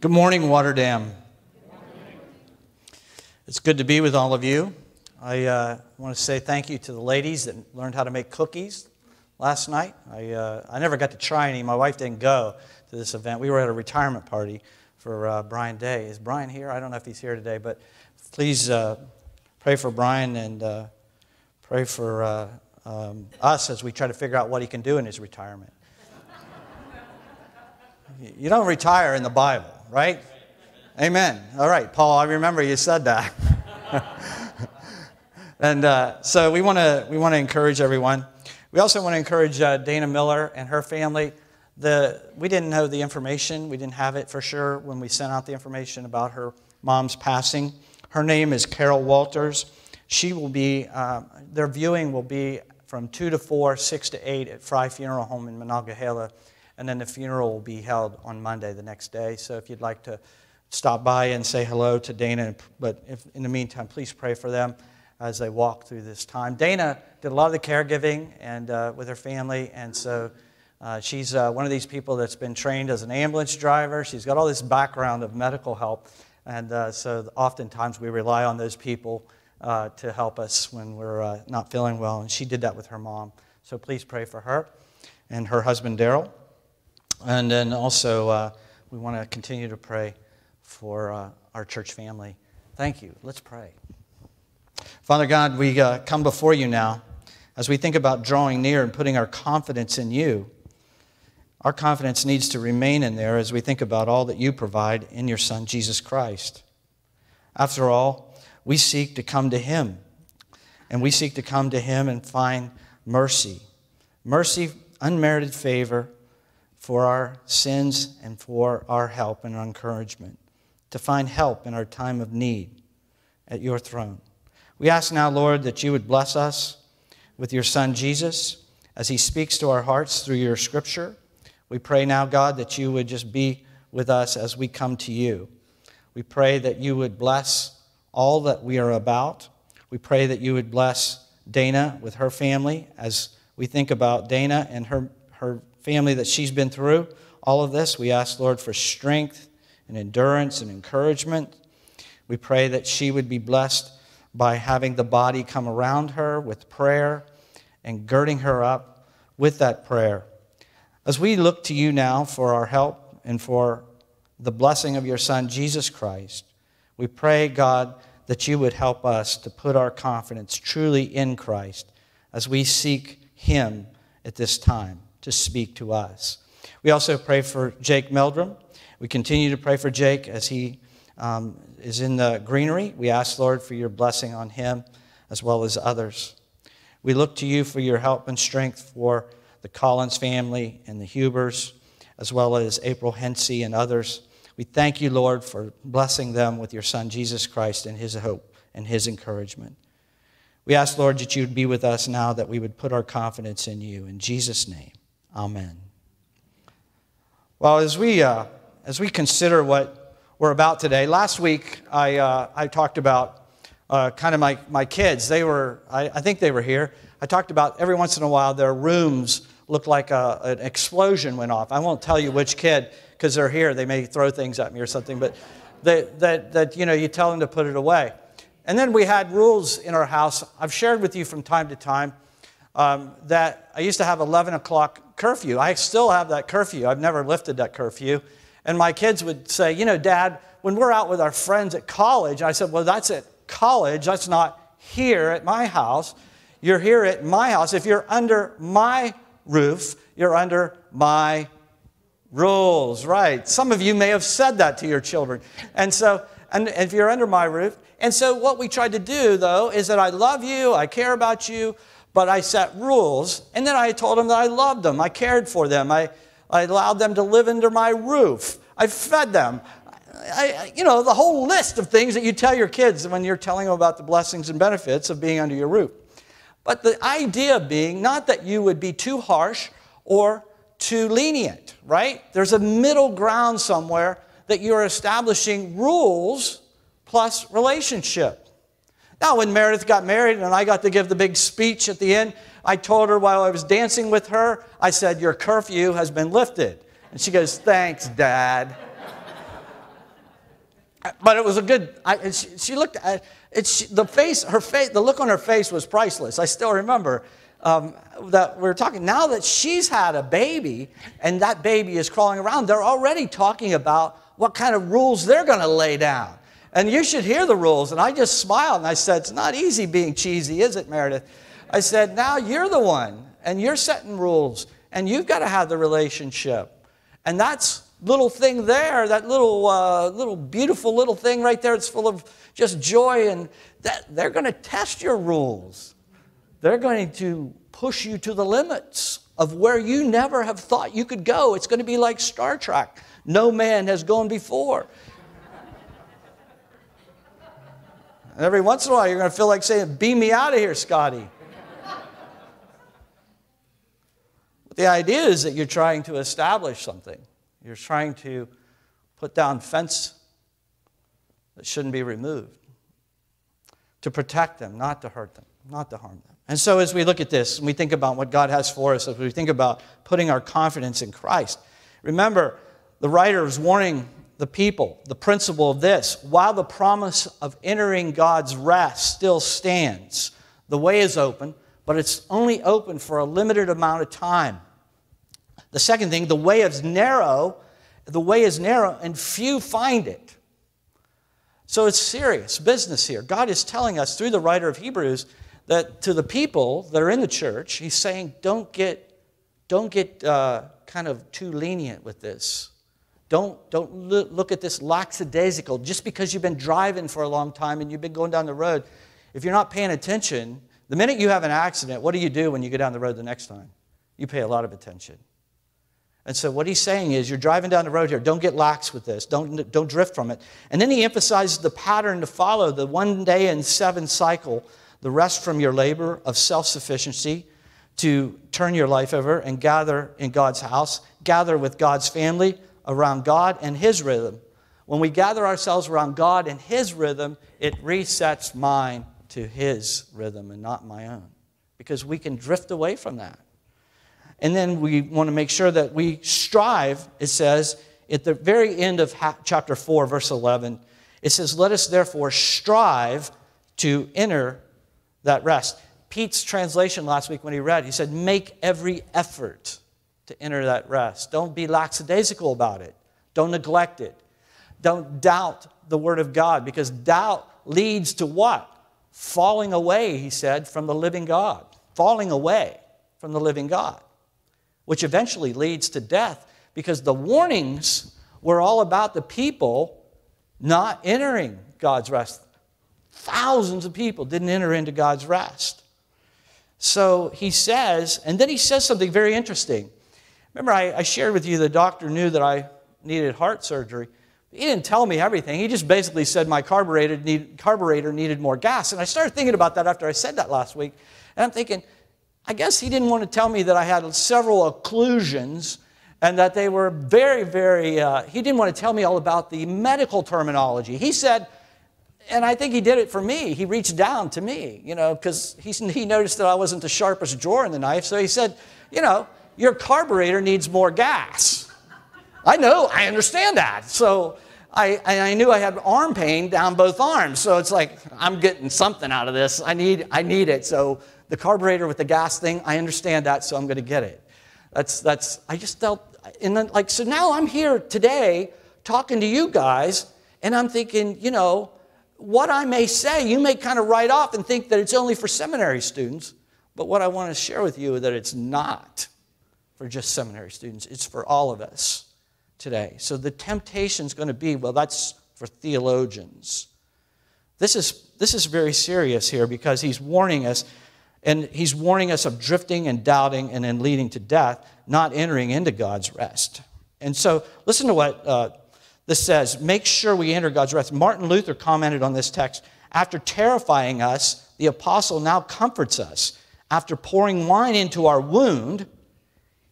Good morning, Water Waterdam. It's good to be with all of you. I uh, want to say thank you to the ladies that learned how to make cookies last night. I, uh, I never got to try any. My wife didn't go to this event. We were at a retirement party for uh, Brian Day. Is Brian here? I don't know if he's here today, but please uh, pray for Brian and uh, pray for uh, um, us as we try to figure out what he can do in his retirement. you don't retire in the Bible right? Amen. All right, Paul, I remember you said that. and uh, so we want to we want to encourage everyone. We also want to encourage uh, Dana Miller and her family. The, we didn't know the information. We didn't have it for sure when we sent out the information about her mom's passing. Her name is Carol Walters. She will be, uh, their viewing will be from 2 to 4, 6 to 8 at Fry Funeral Home in Monongahela and then the funeral will be held on Monday the next day. So if you'd like to stop by and say hello to Dana, but if, in the meantime, please pray for them as they walk through this time. Dana did a lot of the caregiving and uh, with her family, and so uh, she's uh, one of these people that's been trained as an ambulance driver. She's got all this background of medical help, and uh, so oftentimes we rely on those people uh, to help us when we're uh, not feeling well, and she did that with her mom. So please pray for her and her husband Daryl. And then also, uh, we want to continue to pray for uh, our church family. Thank you. Let's pray. Father God, we uh, come before you now as we think about drawing near and putting our confidence in you. Our confidence needs to remain in there as we think about all that you provide in your Son, Jesus Christ. After all, we seek to come to Him, and we seek to come to Him and find mercy. Mercy, unmerited favor, for our sins and for our help and our encouragement, to find help in our time of need at your throne. We ask now, Lord, that you would bless us with your Son Jesus as he speaks to our hearts through your scripture. We pray now, God, that you would just be with us as we come to you. We pray that you would bless all that we are about. We pray that you would bless Dana with her family as we think about Dana and her, her family that she's been through all of this. We ask, Lord, for strength and endurance and encouragement. We pray that she would be blessed by having the body come around her with prayer and girding her up with that prayer. As we look to you now for our help and for the blessing of your Son, Jesus Christ, we pray, God, that you would help us to put our confidence truly in Christ as we seek him at this time to speak to us. We also pray for Jake Meldrum. We continue to pray for Jake as he um, is in the greenery. We ask, Lord, for your blessing on him as well as others. We look to you for your help and strength for the Collins family and the Hubers, as well as April Hensey and others. We thank you, Lord, for blessing them with your Son, Jesus Christ, and his hope and his encouragement. We ask, Lord, that you would be with us now, that we would put our confidence in you. In Jesus' name. Amen. Well, as we, uh, as we consider what we're about today, last week I, uh, I talked about uh, kind of my, my kids. They were, I, I, think they were here. I talked about every once in a while their rooms looked like a, an explosion went off. I won't tell you which kid because they're here. They may throw things at me or something, but that, that, you know, you tell them to put it away. And then we had rules in our house. I've shared with you from time to time um, that I used to have 11 o'clock curfew. I still have that curfew. I've never lifted that curfew. And my kids would say, You know, Dad, when we're out with our friends at college, I said, Well, that's at college. That's not here at my house. You're here at my house. If you're under my roof, you're under my rules, right? Some of you may have said that to your children. And so, and if you're under my roof, and so what we tried to do though is that I love you, I care about you, but I set rules, and then I told them that I loved them, I cared for them, I, I allowed them to live under my roof, I fed them. I, you know, the whole list of things that you tell your kids when you're telling them about the blessings and benefits of being under your roof. But the idea being not that you would be too harsh or too lenient, right? There's a middle ground somewhere that you're establishing rules plus relationship. Now, when Meredith got married and I got to give the big speech at the end, I told her while I was dancing with her, I said, Your curfew has been lifted. And she goes, Thanks, Dad. but it was a good. I, she, she, looked at it. the face, her face, the look on her face was priceless. I still remember um, that we are talking now that she's had a baby and that baby is crawling around. They're already talking about what kind of rules they're going to lay down. And you should hear the rules. And I just smiled and I said, "It's not easy being cheesy, is it, Meredith?" I said, "Now you're the one, and you're setting rules, and you've got to have the relationship." And that's little thing there, that little, uh, little beautiful little thing right there, it's full of just joy, and that, they're going to test your rules. They're going to push you to the limits of where you never have thought you could go. It's going to be like Star Trek. No man has gone before. And every once in a while, you're going to feel like saying, Beam me out of here, Scotty. but the idea is that you're trying to establish something. You're trying to put down fence that shouldn't be removed to protect them, not to hurt them, not to harm them. And so, as we look at this and we think about what God has for us, as we think about putting our confidence in Christ, remember the writer is warning the people the principle of this while the promise of entering God's rest still stands, the way is open, but it's only open for a limited amount of time. The second thing, the way is narrow. The way is narrow, and few find it. So it's serious business here. God is telling us through the writer of Hebrews that to the people that are in the church, He's saying, don't get, don't get uh, kind of too lenient with this. Don't, don't look at this lackadaisical. Just because you've been driving for a long time and you've been going down the road, if you're not paying attention, the minute you have an accident, what do you do when you go down the road the next time? You pay a lot of attention. And so what he's saying is, you're driving down the road here. Don't get lax with this. Don't, don't drift from it. And then he emphasizes the pattern to follow the one day and seven cycle, the rest from your labor of self sufficiency to turn your life over and gather in God's house, gather with God's family around God and his rhythm. When we gather ourselves around God and his rhythm, it resets mine to his rhythm and not my own. Because we can drift away from that. And then we want to make sure that we strive, it says, at the very end of chapter 4, verse 11, it says, Let us therefore strive to enter that rest. Pete's translation last week when he read, he said, Make every effort to enter that rest. Don't be lackadaisical about it. Don't neglect it. Don't doubt the word of God because doubt leads to what? Falling away, he said, from the living God. Falling away from the living God which eventually leads to death because the warnings were all about the people not entering God's rest. Thousands of people didn't enter into God's rest. So he says, and then he says something very interesting. Remember, I, I shared with you the doctor knew that I needed heart surgery. He didn't tell me everything. He just basically said my carburetor, need, carburetor needed more gas. And I started thinking about that after I said that last week. And I'm thinking, I guess he didn't want to tell me that I had several occlusions and that they were very, very, uh, he didn't want to tell me all about the medical terminology. He said, and I think he did it for me. He reached down to me, you know, because he, he noticed that I wasn't the sharpest drawer in the knife. So he said, you know, your carburetor needs more gas. I know, I understand that. So I, I knew I had arm pain down both arms. So it's like, I'm getting something out of this. I need, I need it. So the carburetor with the gas thing, I understand that, so I'm going to get it. That's, that's, I just felt, and then, like, so now I'm here today talking to you guys, and I'm thinking, you know, what I may say, you may kind of write off and think that it's only for seminary students, but what I want to share with you is that it's not for just seminary students, it's for all of us today. So the temptation is going to be, well, that's for theologians. This is, this is very serious here because he's warning us and he's warning us of drifting and doubting and then leading to death, not entering into God's rest. And so, listen to what uh, this says make sure we enter God's rest. Martin Luther commented on this text after terrifying us, the apostle now comforts us. After pouring wine into our wound,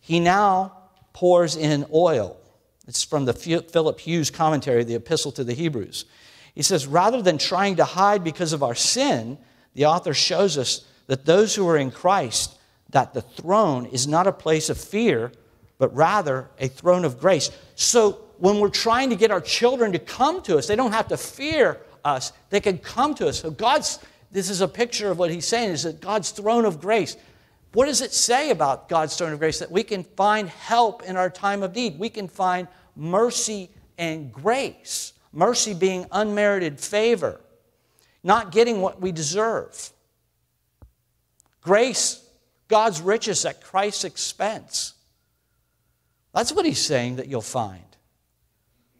he now pours in oil. It's from the Philip Hughes commentary, the Epistle to the Hebrews. He says, rather than trying to hide because of our sin, the author shows us that those who are in Christ, that the throne is not a place of fear, but rather a throne of grace. So when we're trying to get our children to come to us, they don't have to fear us. They can come to us. So God's this is a picture of what he's saying is that God's throne of grace. What does it say about God's throne of grace? That we can find help in our time of need. We can find mercy and grace. Mercy being unmerited favor, not getting what we deserve. Grace, God's riches at Christ's expense. That's what he's saying that you'll find.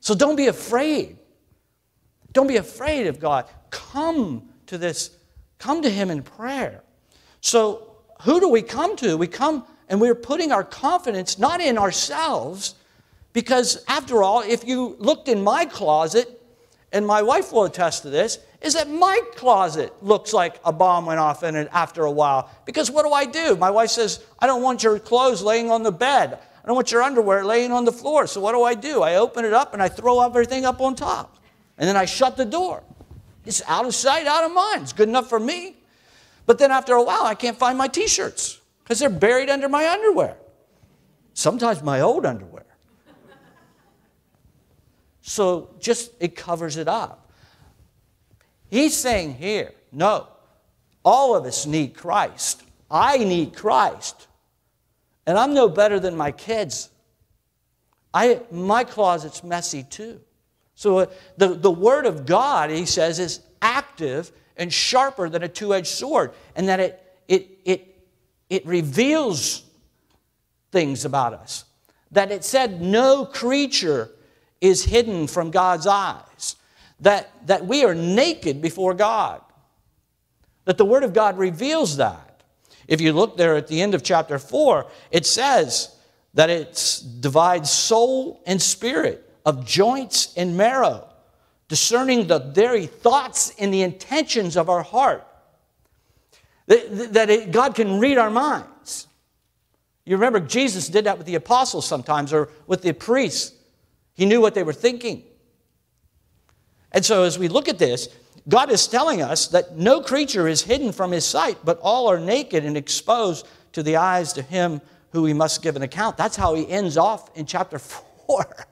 So don't be afraid. Don't be afraid of God. Come to this, come to him in prayer. So who do we come to? We come and we're putting our confidence not in ourselves, because after all, if you looked in my closet, and my wife will attest to this, is that my closet looks like a bomb went off in it after a while. Because what do I do? My wife says, I don't want your clothes laying on the bed. I don't want your underwear laying on the floor. So what do I do? I open it up and I throw everything up on top. And then I shut the door. It's out of sight, out of mind. It's good enough for me. But then after a while, I can't find my t shirts because they're buried under my underwear. Sometimes my old underwear. So just it covers it up. He's saying here, no, all of us need Christ. I need Christ. And I'm no better than my kids. I, my closet's messy too. So uh, the, the Word of God, he says, is active and sharper than a two edged sword, and that it, it, it, it reveals things about us. That it said, no creature is hidden from God's eyes, that, that we are naked before God. That the Word of God reveals that. If you look there at the end of chapter 4, it says that it divides soul and spirit of joints and marrow, discerning the very thoughts and the intentions of our heart. That, God can read our minds. You remember Jesus did that with the apostles sometimes or with the priests. He knew what they were thinking. And so, as we look at this, God is telling us that no creature is hidden from his sight, but all are naked and exposed to the eyes to him who we must give an account. That's how he ends off in chapter 4.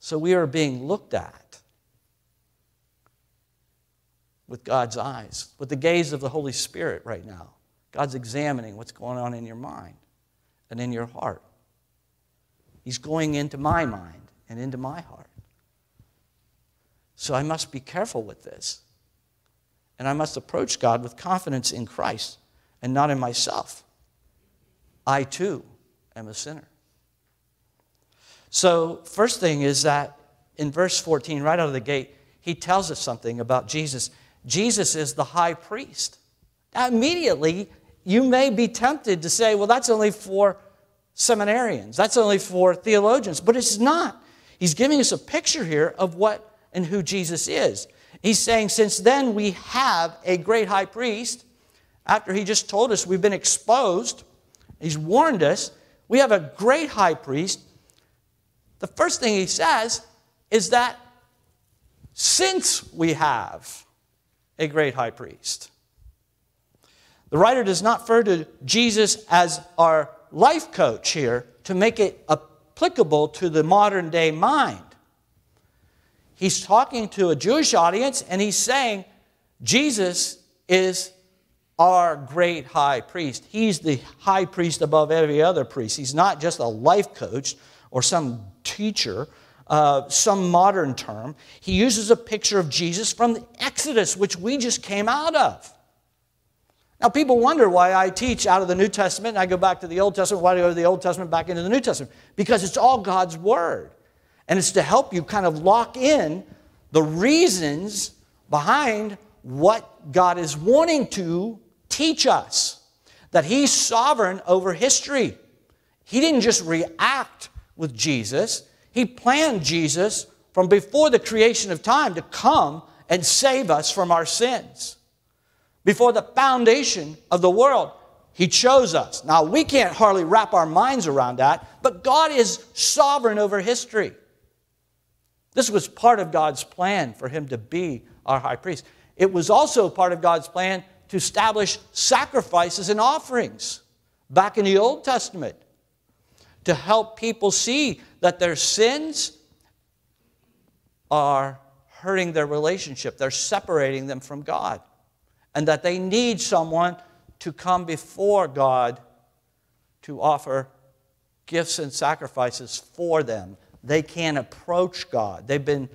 So we are being looked at with God's eyes, with the gaze of the Holy Spirit right now. God's examining what's going on in your mind and in your heart. He's going into my mind and into my heart. So I must be careful with this. And I must approach God with confidence in Christ and not in myself. I too am a sinner. So, first thing is that in verse 14, right out of the gate, he tells us something about Jesus. Jesus is the high priest. Now, immediately, you may be tempted to say, well, that's only for seminarians, that's only for theologians, but it's not. He's giving us a picture here of what and who Jesus is. He's saying, since then we have a great high priest, after he just told us we've been exposed, he's warned us, we have a great high priest the first thing he says is that since we have a great high priest, the writer does not refer to Jesus as our life coach here to make it applicable to the modern day mind. He's talking to a Jewish audience and he's saying, Jesus is our great high priest. He's the high priest above every other priest. He's not just a life coach or some teacher, uh, some modern term. He uses a picture of Jesus from the Exodus, which we just came out of. Now, people wonder why I teach out of the New Testament and I go back to the Old Testament. Why do I go to the Old Testament back into the New Testament? Because it's all God's Word. And it's to help you kind of lock in the reasons behind what God is wanting to teach us. That He's sovereign over history. He didn't just react with Jesus. He planned Jesus from before the creation of time to come and save us from our sins. Before the foundation of the world, He chose us. Now, we can't hardly wrap our minds around that, but God is sovereign over history. This was part of God's plan for Him to be our high priest. It was also part of God's plan to establish sacrifices and offerings back in the Old Testament to help people see that their sins are hurting their relationship, they're separating them from God, and that they need someone to come before God to offer gifts and sacrifices for them. They can't approach God. They've been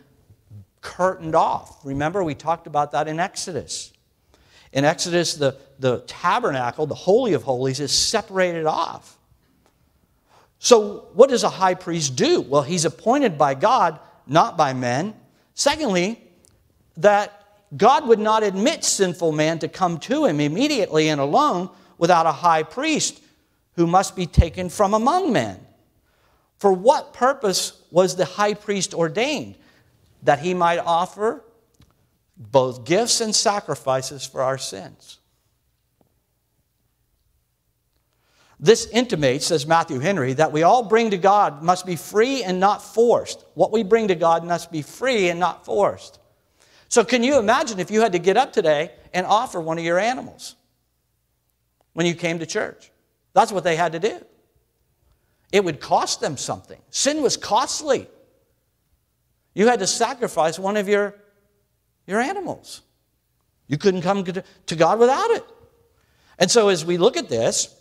curtained off. Remember, we talked about that in Exodus. In Exodus, the, the tabernacle, the Holy of Holies, is separated off. So, what does a high priest do? Well, he's appointed by God, not by men. Secondly, that God would not admit sinful man to come to him immediately and alone without a high priest who must be taken from among men. For what purpose was the high priest ordained? That he might offer both gifts and sacrifices for our sins. This intimates, says Matthew Henry, that we all bring to God must be free and not forced. What we bring to God must be free and not forced. So, can you imagine if you had to get up today and offer one of your animals when you came to church? That's what they had to do. It would cost them something. Sin was costly. You had to sacrifice one of your, your animals. You couldn't come to God without it. And so, as we look at this,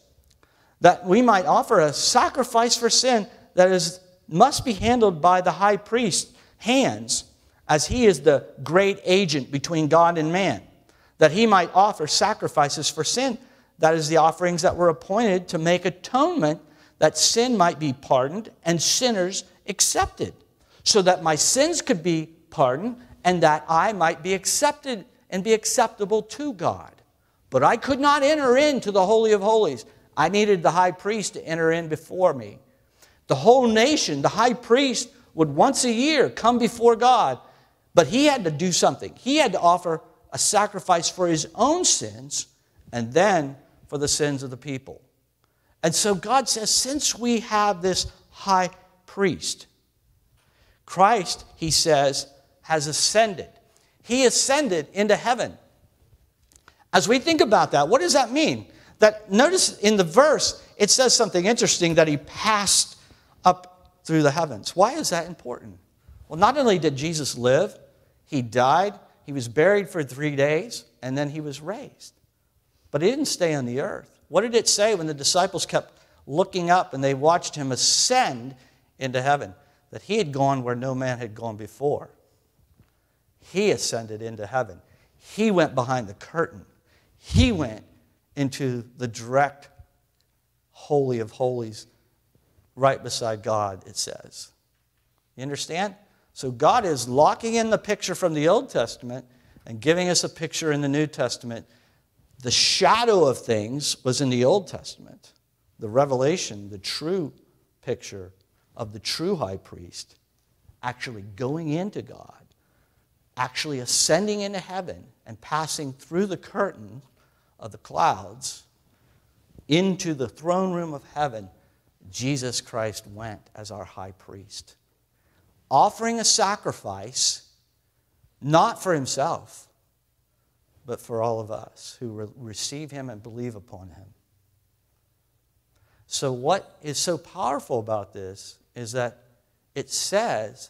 that we might offer a sacrifice for sin that is, must be handled by the high priest's hands, as he is the great agent between God and man, that he might offer sacrifices for sin that is, the offerings that were appointed to make atonement that sin might be pardoned and sinners accepted, so that my sins could be pardoned and that I might be accepted and be acceptable to God. But I could not enter into the Holy of Holies. I needed the high priest to enter in before me. The whole nation, the high priest, would once a year come before God, but he had to do something. He had to offer a sacrifice for his own sins and then for the sins of the people. And so God says, since we have this high priest, Christ, he says, has ascended. He ascended into heaven. As we think about that, what does that mean? That notice in the verse, it says something interesting that he passed up through the heavens. Why is that important? Well, not only did Jesus live, he died, he was buried for three days, and then he was raised. But he didn't stay on the earth. What did it say when the disciples kept looking up and they watched him ascend into heaven? That he had gone where no man had gone before. He ascended into heaven. He went behind the curtain. He went into the direct Holy of Holies right beside God, it says. You understand? So God is locking in the picture from the Old Testament and giving us a picture in the New Testament the shadow of things was in the Old Testament. The revelation, the true picture of the true high priest actually going into God, actually ascending into heaven and passing through the curtain of the clouds into the throne room of heaven, Jesus Christ went as our high priest, offering a sacrifice not for himself, but for all of us who re- receive him and believe upon him. So, what is so powerful about this is that it says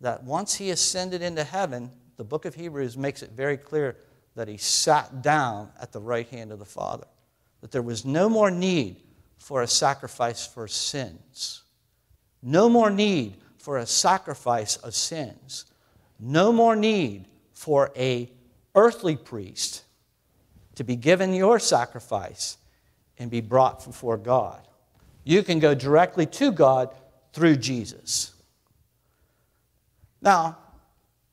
that once he ascended into heaven, the book of Hebrews makes it very clear that he sat down at the right hand of the Father, that there was no more need for a sacrifice for sins, no more need for a sacrifice of sins, no more need for a earthly priest to be given your sacrifice and be brought before God. You can go directly to God through Jesus. Now,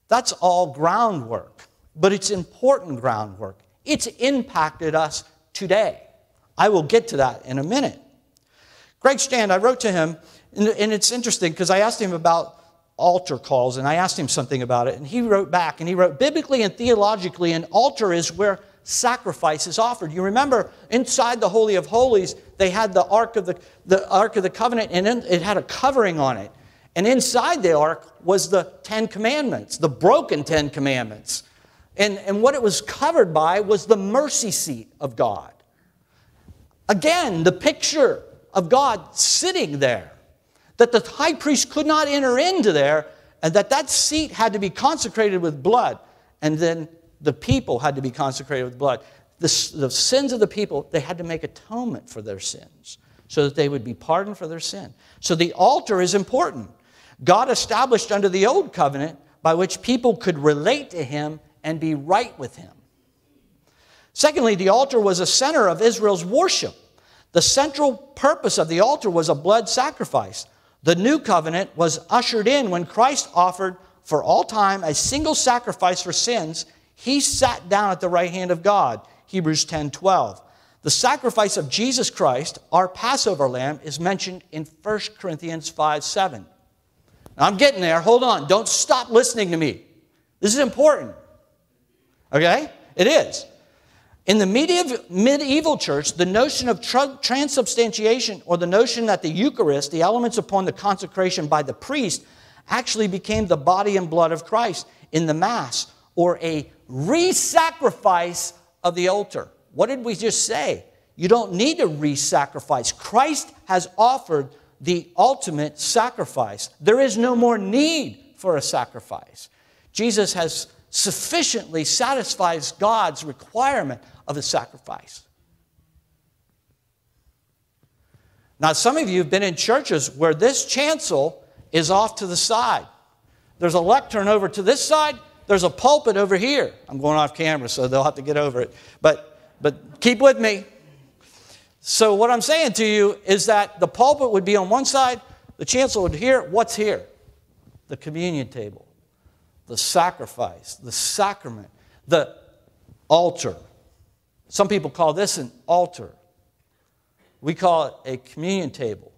that's all groundwork, but it's important groundwork. It's impacted us today. I will get to that in a minute. Greg Strand, I wrote to him, and it's interesting because I asked him about altar calls, and I asked him something about it, and he wrote back, and he wrote, biblically and theologically, an altar is where sacrifice is offered. You remember inside the Holy of Holies, they had the Ark of the, the Ark of the Covenant, and it had a covering on it. And inside the Ark was the Ten Commandments, the broken Ten Commandments. And, and what it was covered by was the mercy seat of God. Again, the picture of God sitting there that the high priest could not enter into there, and that that seat had to be consecrated with blood, and then the people had to be consecrated with blood. The, the sins of the people, they had to make atonement for their sins so that they would be pardoned for their sin. So the altar is important. God established under the old covenant by which people could relate to him and be right with him. Secondly, the altar was a center of Israel's worship. The central purpose of the altar was a blood sacrifice. The new covenant was ushered in when Christ offered for all time a single sacrifice for sins. He sat down at the right hand of God. Hebrews 10 12. The sacrifice of Jesus Christ, our Passover lamb, is mentioned in 1 Corinthians 5 7. Now, I'm getting there. Hold on. Don't stop listening to me. This is important. Okay? It is. In the medieval church, the notion of transubstantiation, or the notion that the Eucharist, the elements upon the consecration by the priest, actually became the body and blood of Christ in the Mass, or a re sacrifice of the altar. What did we just say? You don't need to re sacrifice. Christ has offered the ultimate sacrifice. There is no more need for a sacrifice. Jesus has sufficiently satisfies God's requirement of a sacrifice. Now, some of you have been in churches where this chancel is off to the side. There's a lectern over to this side, there's a pulpit over here. I'm going off camera, so they'll have to get over it. But, but keep with me. So, what I'm saying to you is that the pulpit would be on one side, the chancel would here. What's here? The communion table, the sacrifice, the sacrament, the altar. Some people call this an altar. We call it a communion table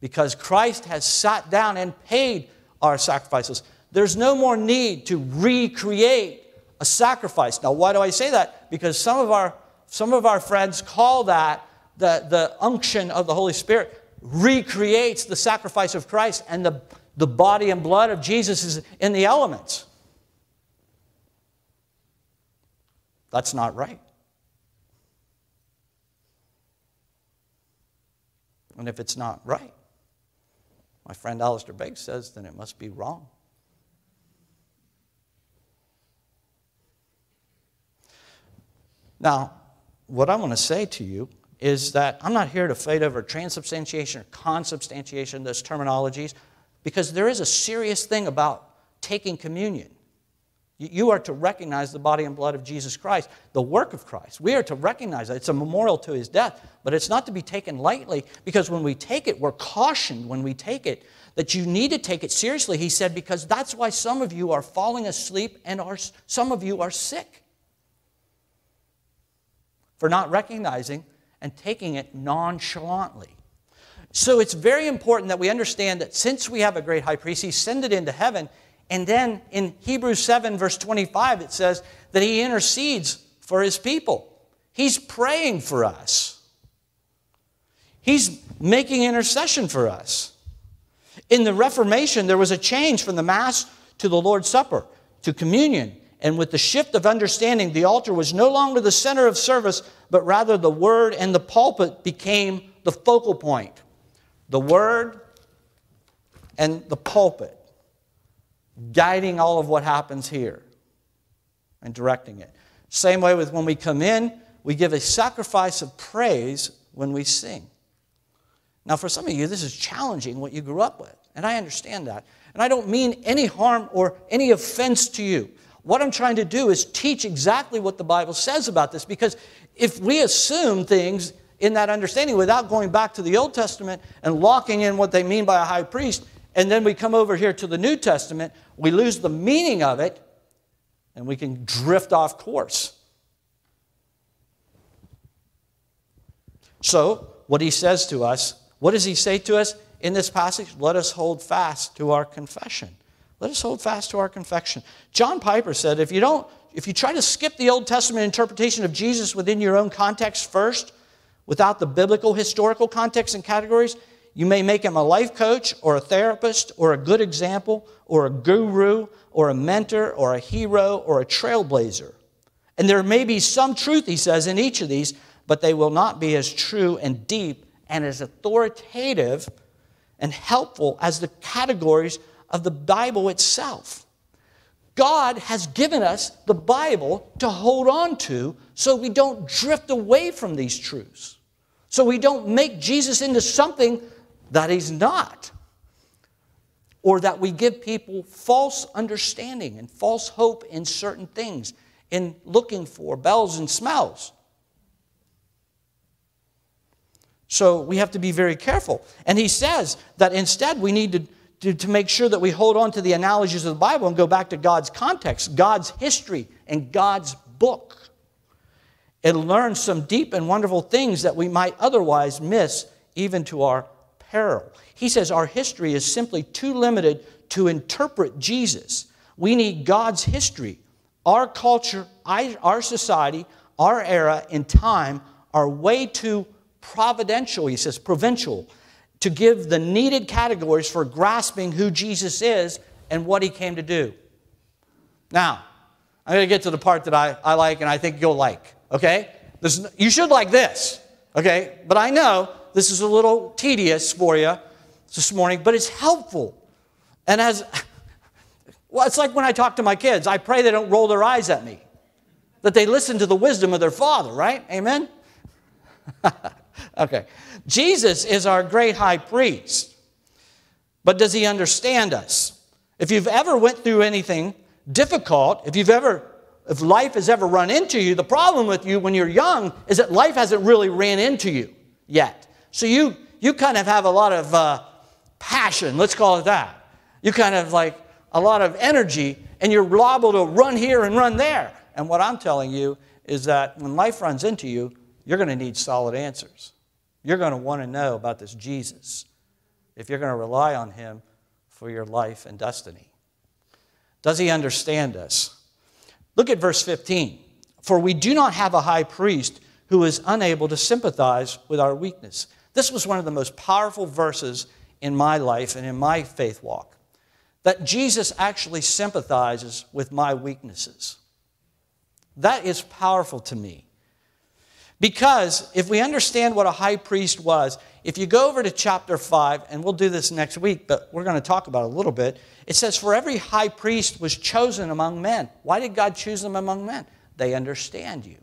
because Christ has sat down and paid our sacrifices. There's no more need to recreate a sacrifice. Now, why do I say that? Because some of our, some of our friends call that the, the unction of the Holy Spirit recreates the sacrifice of Christ, and the, the body and blood of Jesus is in the elements. That's not right. And if it's not right, my friend Alistair Begg says, then it must be wrong. Now, what I want to say to you is that I'm not here to fight over transubstantiation or consubstantiation, those terminologies, because there is a serious thing about taking communion. You are to recognize the body and blood of Jesus Christ, the work of Christ. We are to recognize that. It's a memorial to his death, but it's not to be taken lightly because when we take it, we're cautioned when we take it that you need to take it seriously. He said, because that's why some of you are falling asleep and are, some of you are sick for not recognizing and taking it nonchalantly. So it's very important that we understand that since we have a great high priest, he ascended into heaven. And then in Hebrews 7, verse 25, it says that he intercedes for his people. He's praying for us, he's making intercession for us. In the Reformation, there was a change from the Mass to the Lord's Supper, to communion. And with the shift of understanding, the altar was no longer the center of service, but rather the word and the pulpit became the focal point. The word and the pulpit guiding all of what happens here and directing it. Same way with when we come in, we give a sacrifice of praise when we sing. Now, for some of you, this is challenging what you grew up with, and I understand that. And I don't mean any harm or any offense to you. What I'm trying to do is teach exactly what the Bible says about this because if we assume things in that understanding without going back to the Old Testament and locking in what they mean by a high priest, and then we come over here to the New Testament, we lose the meaning of it and we can drift off course. So, what he says to us, what does he say to us in this passage? Let us hold fast to our confession. Let us hold fast to our confession. John Piper said, if you don't, if you try to skip the Old Testament interpretation of Jesus within your own context first, without the biblical historical context and categories, you may make him a life coach or a therapist or a good example or a guru or a mentor or a hero or a trailblazer. And there may be some truth, he says, in each of these, but they will not be as true and deep and as authoritative and helpful as the categories of the Bible itself. God has given us the Bible to hold on to so we don't drift away from these truths. So we don't make Jesus into something that he's not. Or that we give people false understanding and false hope in certain things, in looking for bells and smells. So we have to be very careful. And he says that instead we need to, to, to, make sure that we hold on to the analogies of the Bible and go back to God's context, God's history, and God's book. And learn some deep and wonderful things that we might otherwise miss, even to our peril. He says our history is simply too limited to interpret Jesus. We need God's history. Our culture, our society, our era in time are way too providential, he says, provincial, to give the needed categories for grasping who Jesus is and what he came to do. Now, I'm going to get to the part that I, I like and I think you'll like, okay? This, you should like this, okay? But I know this is a little tedious for you this morning, but it's helpful. And as, well, it's like when I talk to my kids, I pray they don't roll their eyes at me, that they listen to the wisdom of their father, right? Amen? okay. Jesus is our great high priest. But does he understand us? If you've ever went through anything difficult, if you've ever if life has ever run into you, the problem with you when you're young is that life hasn't really ran into you yet. So you you kind of have a lot of uh, passion, let's call it that. You kind of like a lot of energy, and you're liable to run here and run there. And what I'm telling you is that when life runs into you, you're going to need solid answers. You're going to want to know about this Jesus if you're going to rely on him for your life and destiny. Does he understand us? Look at verse 15. For we do not have a high priest who is unable to sympathize with our weakness. This was one of the most powerful verses in my life and in my faith walk. That Jesus actually sympathizes with my weaknesses. That is powerful to me. Because if we understand what a high priest was, if you go over to chapter 5, and we'll do this next week, but we're going to talk about it a little bit, it says, For every high priest was chosen among men. Why did God choose them among men? They understand you.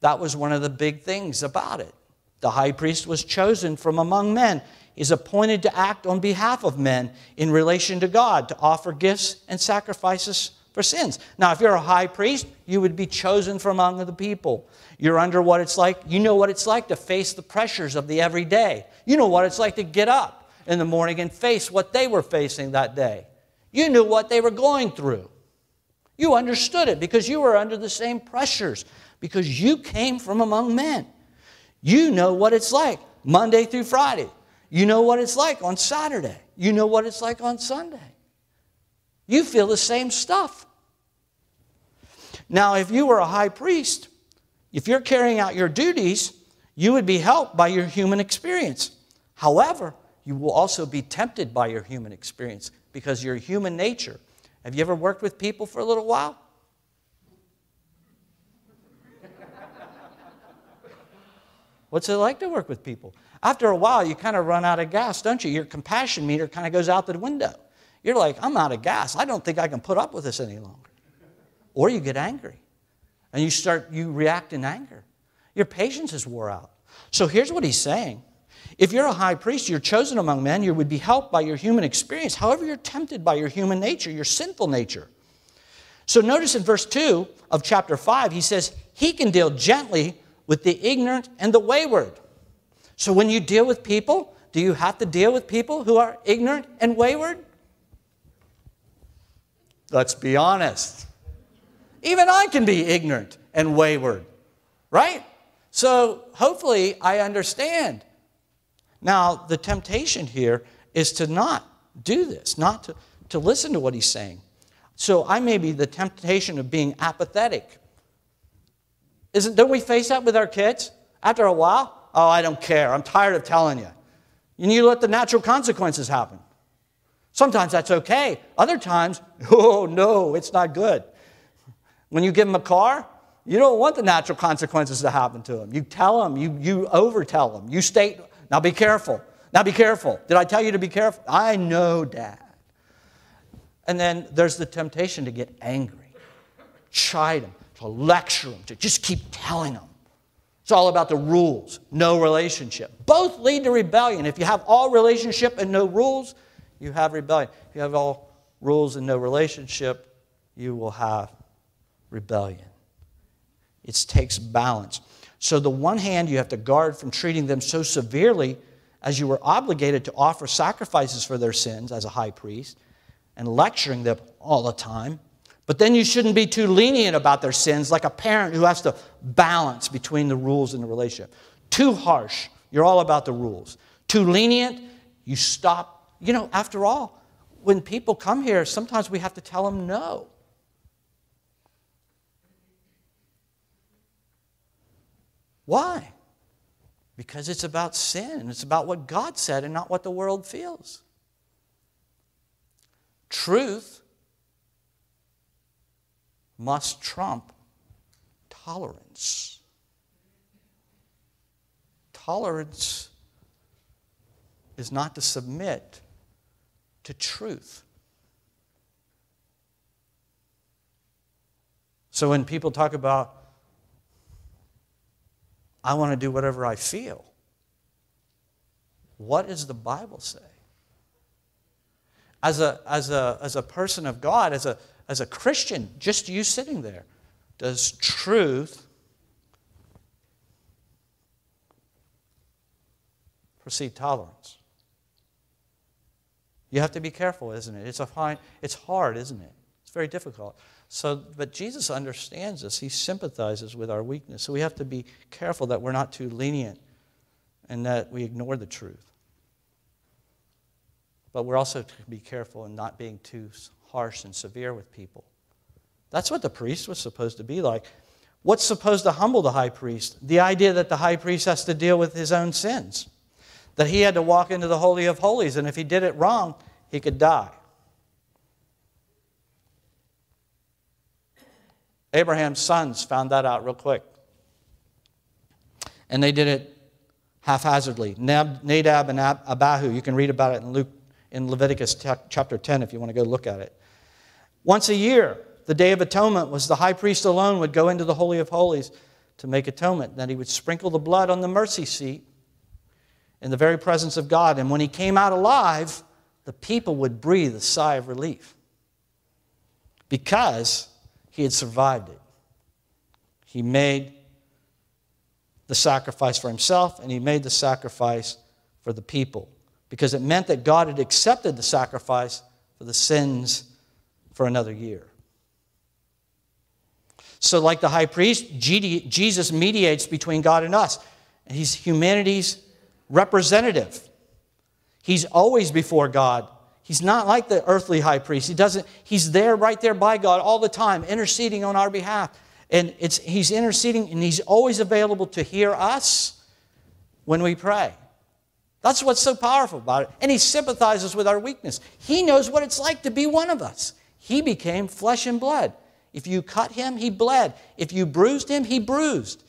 That was one of the big things about it. The high priest was chosen from among men, is appointed to act on behalf of men in relation to God, to offer gifts and sacrifices for sins. Now, if you're a high priest, you would be chosen from among the people. You're under what it's like, you know what it's like to face the pressures of the everyday. You know what it's like to get up in the morning and face what they were facing that day. You knew what they were going through. You understood it because you were under the same pressures, because you came from among men. You know what it's like Monday through Friday. You know what it's like on Saturday. You know what it's like on Sunday. You feel the same stuff. Now, if you were a high priest, if you're carrying out your duties, you would be helped by your human experience. However, you will also be tempted by your human experience because your human nature. Have you ever worked with people for a little while? What's it like to work with people? After a while, you kind of run out of gas, don't you? Your compassion meter kind of goes out the window. You're like, I'm out of gas. I don't think I can put up with this any longer. Or you get angry and you start, you react in anger. Your patience is wore out. So here's what he's saying. If you're a high priest, you're chosen among men, you would be helped by your human experience. However, you're tempted by your human nature, your sinful nature. So notice in verse 2 of chapter 5, he says, He can deal gently with the ignorant and the wayward. So when you deal with people, do you have to deal with people who are ignorant and wayward? Let's be honest. Even I can be ignorant and wayward, right? So hopefully I understand. Now, the temptation here is to not do this, not to, to listen to what he's saying. So I may be the temptation of being apathetic. Isn't, don't we face that with our kids? After a while, oh, I don't care. I'm tired of telling you. You let the natural consequences happen. Sometimes that's okay. Other times, oh no, it's not good. When you give them a car, you don't want the natural consequences to happen to them. You tell them, you, you over tell them, you state, now be careful. Now be careful. Did I tell you to be careful? I know, Dad. And then there's the temptation to get angry, chide them, to lecture them, to just keep telling them. It's all about the rules, no relationship. Both lead to rebellion. If you have all relationship and no rules, you have rebellion. If you have all rules and no relationship, you will have rebellion. It takes balance. So, the one hand, you have to guard from treating them so severely as you were obligated to offer sacrifices for their sins as a high priest and lecturing them all the time. But then you shouldn't be too lenient about their sins, like a parent who has to balance between the rules and the relationship. Too harsh, you're all about the rules. Too lenient, you stop. You know, after all, when people come here, sometimes we have to tell them no. Why? Because it's about sin and it's about what God said and not what the world feels. Truth must trump tolerance. Tolerance is not to submit to truth. So when people talk about, I want to do whatever I feel, what does the Bible say? As a, as a, as a person of God, as a, as a Christian, just you sitting there, does truth precede tolerance? You have to be careful, isn't it? It's, a fine, it's hard, isn't it? It's very difficult. So, but Jesus understands us. He sympathizes with our weakness. So we have to be careful that we're not too lenient and that we ignore the truth. But we're also to be careful in not being too harsh and severe with people. That's what the priest was supposed to be like. What's supposed to humble the high priest? The idea that the high priest has to deal with his own sins that he had to walk into the Holy of Holies, and if he did it wrong, he could die. Abraham's sons found that out real quick. And they did it haphazardly. Nadab and Abihu, you can read about it in, Luke, in Leviticus chapter 10 if you want to go look at it. Once a year, the Day of Atonement was the high priest alone would go into the Holy of Holies to make atonement. Then he would sprinkle the blood on the mercy seat in the very presence of God. And when he came out alive, the people would breathe a sigh of relief because he had survived it. He made the sacrifice for himself and he made the sacrifice for the people because it meant that God had accepted the sacrifice for the sins for another year. So, like the high priest, Jesus mediates between God and us. He's humanity's representative. He's always before God. He's not like the earthly high priest. He doesn't, he's there right there by God all the time, interceding on our behalf. And it's, he's interceding and he's always available to hear us when we pray. That's what's so powerful about it. And he sympathizes with our weakness. He knows what it's like to be one of us. He became flesh and blood. If you cut him, he bled. If you bruised him, he bruised.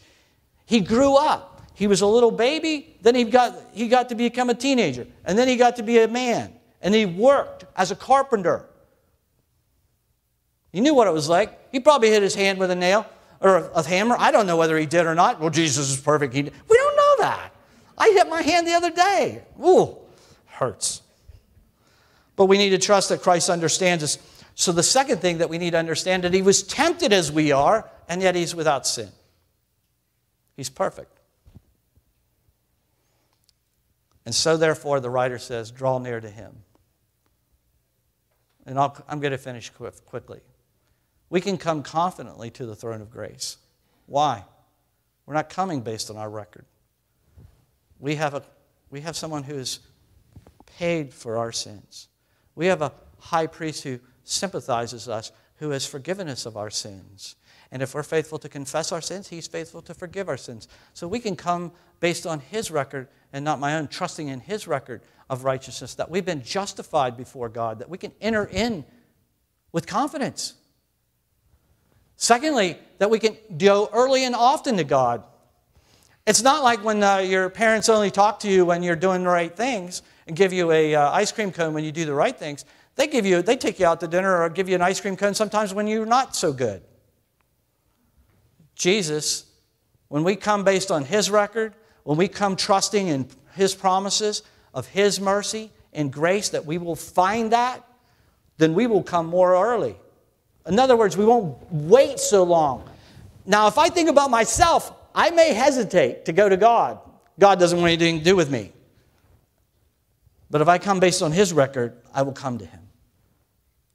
He grew up. He was a little baby, then he got, he got to become a teenager, and then he got to be a man, and he worked as a carpenter. He knew what it was like. He probably hit his hand with a nail or a, a hammer. I don't know whether he did or not. Well, Jesus is perfect. We don't know that. I hit my hand the other day. Ooh, hurts. But we need to trust that Christ understands us. So the second thing that we need to understand that he was tempted as we are, and yet he's without sin. He's perfect. And so, therefore, the writer says, draw near to him. And i am going to finish quickly. We can come confidently to the throne of grace. Why? We're not coming based on our record. We have, a, we have someone who has paid for our sins. We have a high priest who sympathizes us, who has forgiven us of our sins. And if we're faithful to confess our sins, He's faithful to forgive our sins. So we can come based on His record and not my own, trusting in His record of righteousness, that we've been justified before God, that we can enter in with confidence. Secondly, that we can go early and often to God. It's not like when uh, your parents only talk to you when you're doing the right things and give you a uh, ice cream cone when you do the right things. They give you, they take you out to dinner or give you an ice cream cone sometimes when you're not so good. Jesus, when we come based on His record, when we come trusting in His promises of His mercy and grace that we will find that, then we will come more early. In other words, we won't wait so long. Now, if I think about myself, I may hesitate to go to God. God doesn't want anything to do with me. But if I come based on His record, I will come to Him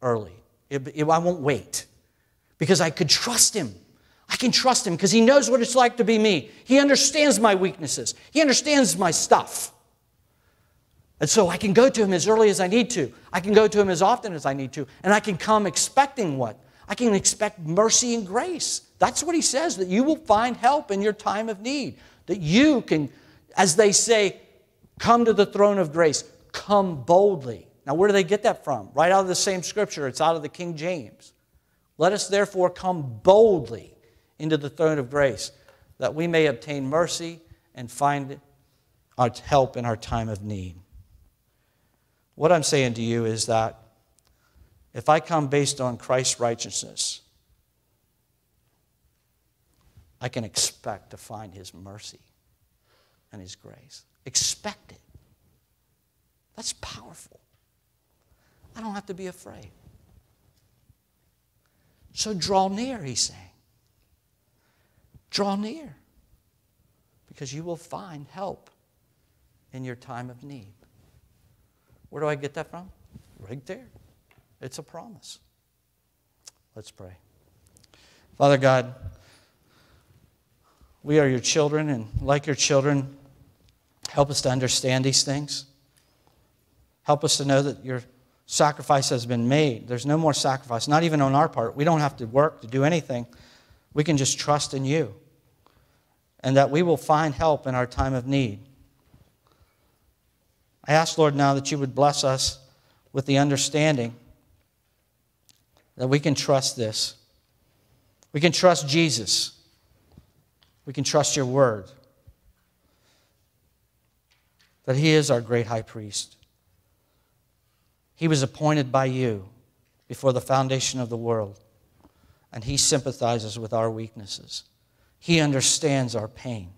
early. It, it, I won't wait because I could trust Him. I can trust Him because He knows what it's like to be me. He understands my weaknesses, He understands my stuff. And so I can go to Him as early as I need to. I can go to Him as often as I need to. And I can come expecting what? I can expect mercy and grace. That's what He says, that you will find help in your time of need. That you can, as they say, come to the throne of grace, come boldly. Now, where do they get that from? Right out of the same scripture. It's out of the King James. Let us therefore come boldly into the throne of grace, that we may obtain mercy and find our help in our time of need. What I'm saying to you is that if I come based on Christ's righteousness, I can expect to find His mercy and His grace. Expect it. That's powerful. I don't have to be afraid. So draw near, he's saying. Draw near because you will find help in your time of need. Where do I get that from? Right there. It's a promise. Let's pray. Father God, we are your children, and like your children, help us to understand these things. Help us to know that your sacrifice has been made. There's no more sacrifice, not even on our part. We don't have to work to do anything. We can just trust in you and that we will find help in our time of need. I ask, Lord, now that you would bless us with the understanding that we can trust this. We can trust Jesus. We can trust your word. That he is our great high priest. He was appointed by you before the foundation of the world, and He sympathizes with our weaknesses. He understands our pain.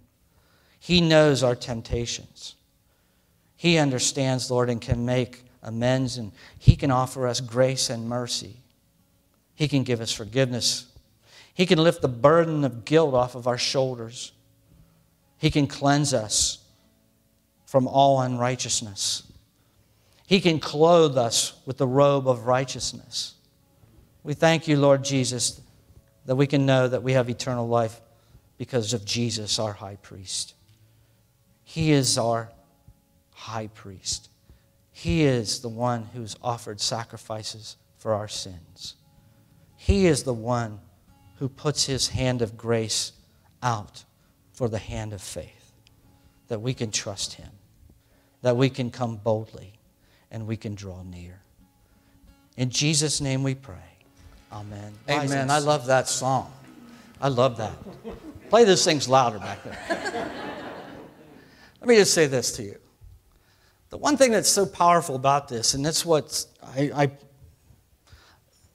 He knows our temptations. He understands, Lord, and can make amends, and He can offer us grace and mercy. He can give us forgiveness. He can lift the burden of guilt off of our shoulders. He can cleanse us from all unrighteousness. He can clothe us with the robe of righteousness. We thank you, Lord Jesus, that we can know that we have eternal life because of Jesus, our high priest. He is our high priest. He is the one who's offered sacrifices for our sins. He is the one who puts his hand of grace out for the hand of faith, that we can trust him, that we can come boldly and we can draw near. In Jesus' name we pray. Amen. Amen. I love that song. I love that. Play those things louder back there. Let me just say this to you. The one thing that's so powerful about this, and that's what I, I,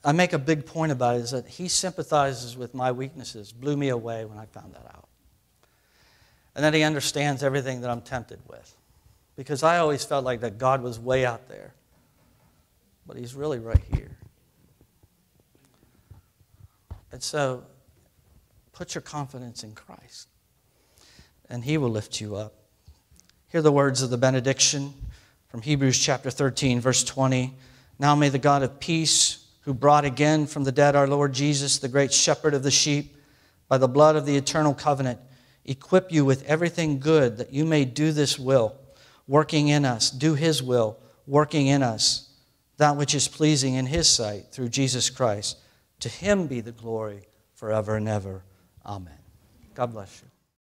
I make a big point about, it, is that he sympathizes with my weaknesses, blew me away when I found that out. And that he understands everything that I'm tempted with because I always felt like that God was way out there, but He's really right here. And so, put your confidence in Christ, and He will lift you up. Hear the words of the benediction from Hebrews chapter 13, verse 20. Now may the God of peace, who brought again from the dead our Lord Jesus, the great shepherd of the sheep, by the blood of the eternal covenant, equip you with everything good that you may do this will working in us, do His will, working in us, that which is pleasing in His sight through Jesus Christ. To Him be the glory forever and ever. Amen. God bless you.